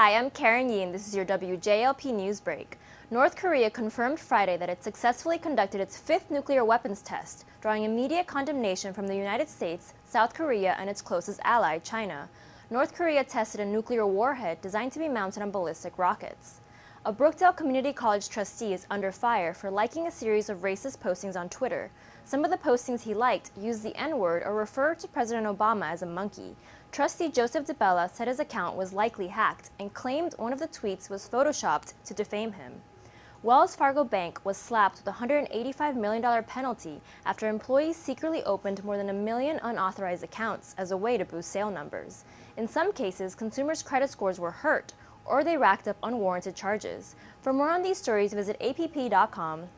Hi, I'm Karen Yi, and this is your WJLP News Break. North Korea confirmed Friday that it successfully conducted its fifth nuclear weapons test, drawing immediate condemnation from the United States, South Korea, and its closest ally, China. North Korea tested a nuclear warhead designed to be mounted on ballistic rockets. A Brookdale Community College trustee is under fire for liking a series of racist postings on Twitter. Some of the postings he liked used the N word or referred to President Obama as a monkey. Trustee Joseph DeBella said his account was likely hacked and claimed one of the tweets was photoshopped to defame him. Wells Fargo Bank was slapped with a $185 million penalty after employees secretly opened more than a million unauthorized accounts as a way to boost sale numbers. In some cases, consumers' credit scores were hurt or they racked up unwarranted charges. For more on these stories, visit app.com